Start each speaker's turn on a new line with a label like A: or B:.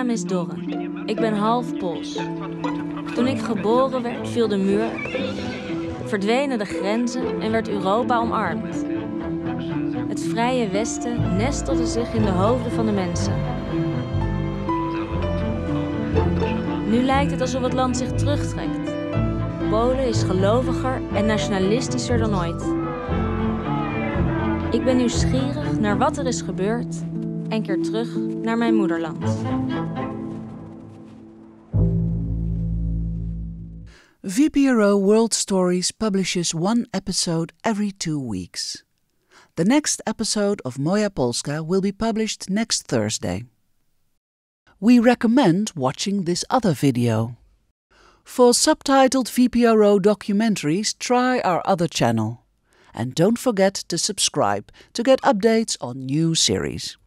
A: naam is Dorre. Ik ben half Pools. Toen ik geboren werd, viel de muur, verdwenen de grenzen en werd Europa omarmd. Het vrije Westen nestelde zich in de hoofden van de mensen. Nu lijkt het alsof het land zich terugtrekt. Polen is geloviger en nationalistischer dan ooit. Ik ben nieuwsgierig naar wat er is gebeurd en keer terug naar mijn moederland.
B: VPRO World Stories publishes one episode every two weeks. The next episode of Moja Polska will be published next Thursday. We recommend watching this other video. For subtitled VPRO documentaries, try our other channel. And don't forget to subscribe to get updates on new series.